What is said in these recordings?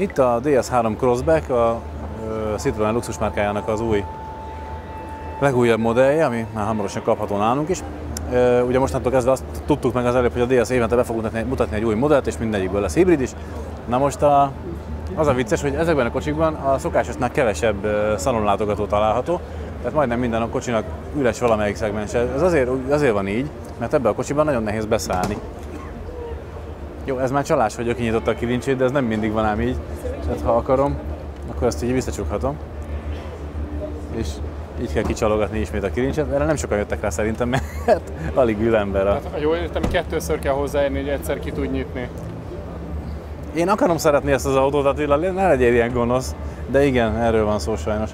Itt a DS3 Crossback, a Citroen luxus márkájának az új legújabb modellje, ami már hamarosan kapható nálunk is. Ugye mostantól kezdve azt tudtuk meg az előbb, hogy a DS évente be fog mutatni egy új modellt, és mindegyikből lesz hibrid is. Na most a, az a vicces, hogy ezekben a kocsikban a szokásosnál kevesebb szalonlátogató található, tehát majdnem minden a kocsinak üres valamelyik szegmens. Ez azért, azért van így, mert ebbe a kocsiban nagyon nehéz beszállni. Jó, ez már csalás, hogy kinyitotta a kilincsét, de ez nem mindig van ám így. Tehát ha akarom, akkor ezt így visszacsukhatom. És így kell kicsalogatni ismét a kilincset. Erre nem sokan jöttek rá szerintem, mert alig ül ember. A... Hát, jó értem, kettőször kell hozzáérni, hogy egyszer ki tud nyitni. Én akarom szeretni ezt az autót, Attila, ne legyél ilyen gonosz, de igen, erről van szó sajnos.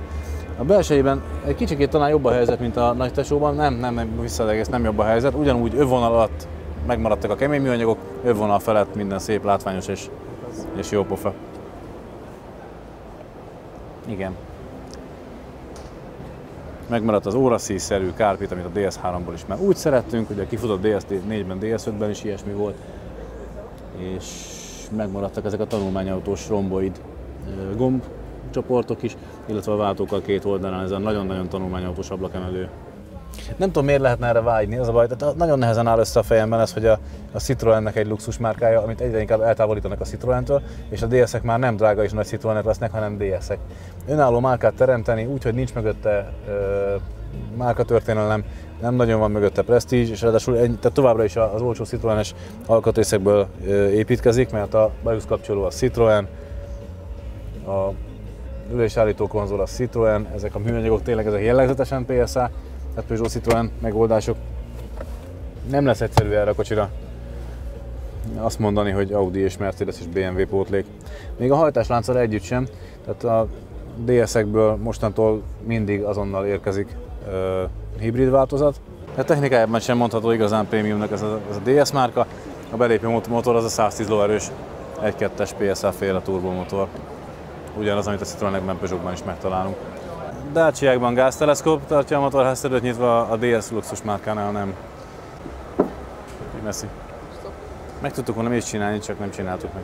A belsejében egy kicsit talán jobb a helyzet, mint a nagy tesóban, nem, nem, nem visszalegész, nem jobb a helyzet. Ugyanúgy övonal alatt megmaradtak a kemény műanyagok, övonal felett minden szép, látványos és, és jó pofa. Igen. Megmaradt az óraszíjszerű kárpit, amit a DS3-ból is már úgy szerettünk, ugye kifutott DS4-ben, DS5-ben is ilyesmi volt, és megmaradtak ezek a tanulmányautós romboid gombcsoportok is, illetve a váltókkal két oldalán ez a nagyon-nagyon tanulmányautós ablakemelő nem tudom, miért lehetne erre vágyni, az a baj. Tehát nagyon nehezen áll össze a fejemben ez, hogy a, a Citroennek egy luxus márkája, amit egyre inkább eltávolítanak a Citroentől, és a DS-ek már nem drága és nagy Citroenek lesznek, hanem DS-ek. Önálló márkát teremteni úgy, hogy nincs mögötte ö, márkatörténelem, nem nagyon van mögötte presztízs, és ráadásul ennyi, tehát továbbra is az olcsó Citroenes alkatrészekből építkezik, mert a bajusz kapcsoló a Citroen, a ülésállító konzol a Citroen, ezek a műanyagok tényleg ezek jellegzetesen PSA, tehát Peugeot Citroen megoldások. Nem lesz egyszerű erre a kocsira azt mondani, hogy Audi és Mercedes és BMW pótlék. Még a hajtáslánccal együtt sem, tehát a DS-ekből mostantól mindig azonnal érkezik uh, hibrid változat. A technikájában sem mondható igazán prémiumnak ez a, ez a DS márka. A belépő motor az a 110 lóerős 1.2-es PSA féle turbomotor. Ugyanaz, amit a Citroenekben, Peugeotban is megtalálunk. Dacia-kban gázteleszkóp tartja a motorházterület nyitva, a DS Luxus márkánál nem. Messi. Meg tudtuk volna mi is csinálni, csak nem csináltuk meg.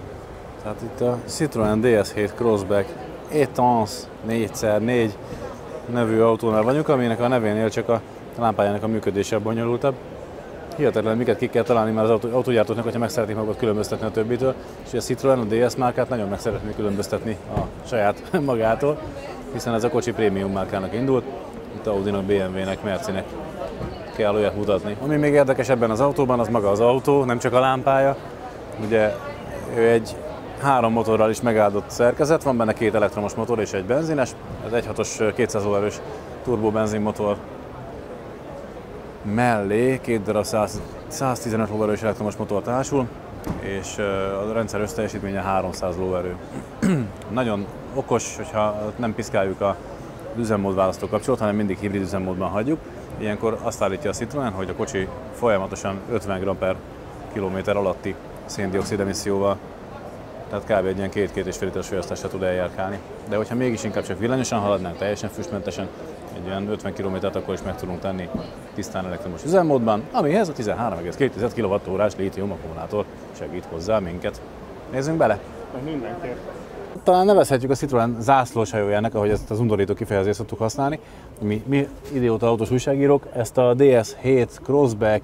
Tehát itt a Citroen DS7 Crossback Etans 4x4 nevű autónál vagyunk, aminek a nevénél csak a lámpájának a működése bonyolultabb. Hihetetlen, miket ki kell találni már az autó, autógyártóknak, hogyha meg szeretnék magukat különböztetni a többitől, és a Citroen, a DS márkát nagyon meg szeretnék különböztetni a saját magától hiszen ez a kocsi prémium márkának indult, itt Audi-nak, BMW-nek, Mercinek kell olyat mutatni. Ami még érdekes ebben az autóban, az maga az autó, nem csak a lámpája. Ugye ő egy három motorral is megáldott szerkezet, van benne két elektromos motor és egy benzines, ez 1.6-os 200 lóerős turbo benzinmotor mellé két darab 100, 115 lóerős elektromos motor társul, és a rendszer összteljesítménye 300 lóerő. Nagyon okos, hogyha nem piszkáljuk a üzemmód választó kapcsolót, hanem mindig hibrid üzemmódban hagyjuk. Ilyenkor azt állítja a Citroen, hogy a kocsi folyamatosan 50 g per kilométer alatti széndiokszid emisszióval, tehát kb. egy ilyen két-két és fél literes tud eljárkálni. De hogyha mégis inkább csak villanyosan haladnánk, teljesen füstmentesen, egy olyan 50 km-t akkor is meg tudunk tenni tisztán elektromos üzemmódban, amihez a 13,2 kWh-s lítium akkumulátor segít hozzá minket. Nézzünk bele! Mindenképp talán nevezhetjük a Citroen zászlós hajójának, ahogy ezt az undorító kifejezést szoktuk használni. Mi, mi idióta autós újságírók ezt a DS7 Crossback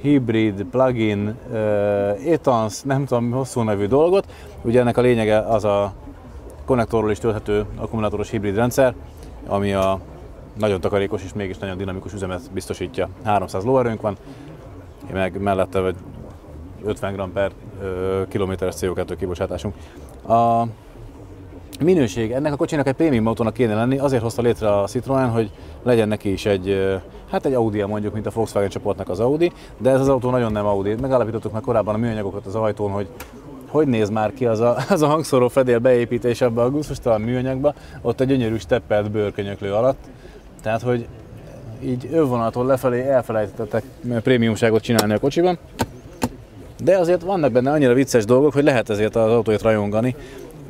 hibrid, plugin, uh, Etans, nem tudom, hosszú nevű dolgot. Ugye ennek a lényege az a konnektorról is tölthető akkumulátoros hibrid rendszer, ami a nagyon takarékos és mégis nagyon dinamikus üzemet biztosítja. 300 lóerőnk van, meg mellette vagy 50 g per kilométeres CO2 kibocsátásunk. A minőség, ennek a kocsinak egy prémium autónak kéne lenni, azért hozta létre a Citroen, hogy legyen neki is egy, hát egy audi mondjuk, mint a Volkswagen csoportnak az Audi, de ez az autó nagyon nem Audi. Megállapítottuk már korábban a műanyagokat az ajtón, hogy hogy néz már ki az a, az a hangszóró fedél beépítés ebbe a gusztustalan műanyagba, ott egy gyönyörű steppelt bőrkönyöklő alatt. Tehát, hogy így övvonaltól lefelé elfelejtettek prémiumságot csinálni a kocsiban. De azért vannak benne annyira vicces dolgok, hogy lehet ezért az autóit rajongani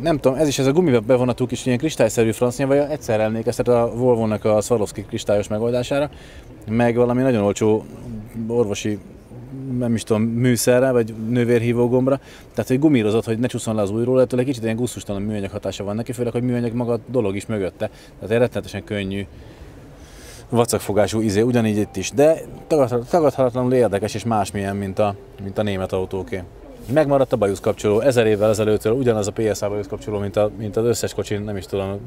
nem tudom, ez is ez a gumibe bevonatuk is ilyen kristályszerű francia, vagy egyszer emlékeztet a Volvo-nak a Swarovski kristályos megoldására, meg valami nagyon olcsó orvosi nem is tudom, műszerre, vagy nővérhívó gombra. Tehát, hogy gumírozott, hogy ne csúszson le az újról, ettől egy kicsit ilyen gusztustalan műanyag hatása van neki, főleg, hogy műanyag maga a dolog is mögötte. Tehát rettenetesen könnyű, vacakfogású izé, ugyanígy itt is. De tagadhatatlanul érdekes és másmilyen, mint a, mint a német autóké. Megmaradt a bajusz kapcsoló, ezer évvel ezelőttől ugyanaz a PSA bajusz kapcsoló, mint, a, mint az összes kocsin, nem is tudom,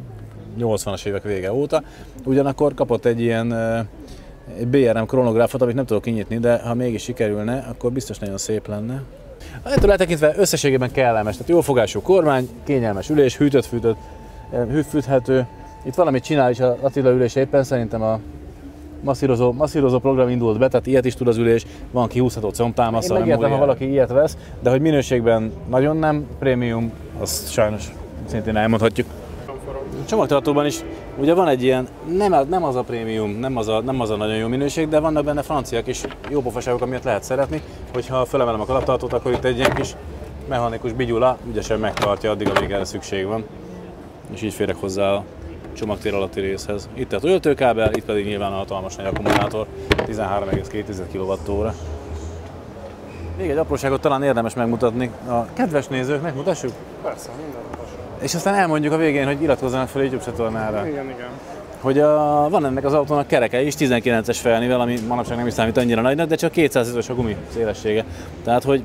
80-as évek vége óta. Ugyanakkor kapott egy ilyen egy BRM kronográfot, amit nem tudok kinyitni, de ha mégis sikerülne, akkor biztos nagyon szép lenne. Ettől eltekintve összességében kellemes, tehát jó fogású kormány, kényelmes ülés, hűtött, fűtött, hűtfűthető. Itt valamit csinál is a Attila ülés éppen, szerintem a masszírozó, masszírozó program indult be, tehát ilyet is tud az ülés, van kihúzható combtámasztal. Én megértem, ha valaki ilyet vesz, de hogy minőségben nagyon nem prémium, azt sajnos szintén elmondhatjuk. Csomagtartóban is ugye van egy ilyen, nem, nem az a prémium, nem az a, nem az a nagyon jó minőség, de vannak benne franciák is jó pofaságok, amiért lehet szeretni, hogyha felemelem a kalaptartót, akkor itt egy ilyen kis mechanikus bigyula ügyesen megtartja addig, amíg erre szükség van. És így férek hozzá a csomagtér alatti részhez. Itt a töltőkábel, itt pedig nyilván a hatalmas nagy akkumulátor, 13,2 kWh. Még egy apróságot talán érdemes megmutatni. A kedves nézőknek mutassuk? Persze, minden mutassuk. És aztán elmondjuk a végén, hogy iratkozzanak fel a YouTube csatornára. Igen, igen. Hogy a, van ennek az autónak kereke is, 19-es felnivel, ami manapság nem is számít annyira nagynak, de csak 200 a gumi szélessége. Tehát, hogy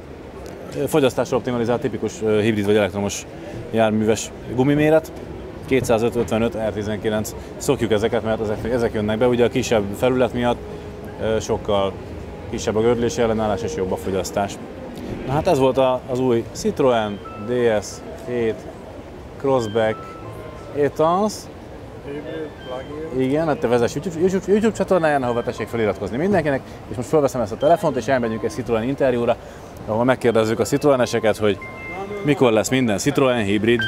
fogyasztásra optimalizált tipikus hibrid vagy elektromos járműves gumiméret. 255 R19. Szokjuk ezeket, mert ezek, ezek jönnek be. Ugye a kisebb felület miatt sokkal kisebb a gördülési ellenállás és jobb a fogyasztás. Na hát ez volt az új Citroen DS 7 Crossback Etans. Igen, hát te vezess YouTube, YouTube, YouTube csatornáján, ahova tessék feliratkozni mindenkinek, és most felveszem ezt a telefont, és elmegyünk egy Citroen interjúra, ahol megkérdezzük a Citroeneseket, hogy mikor lesz minden Citroen hibrid,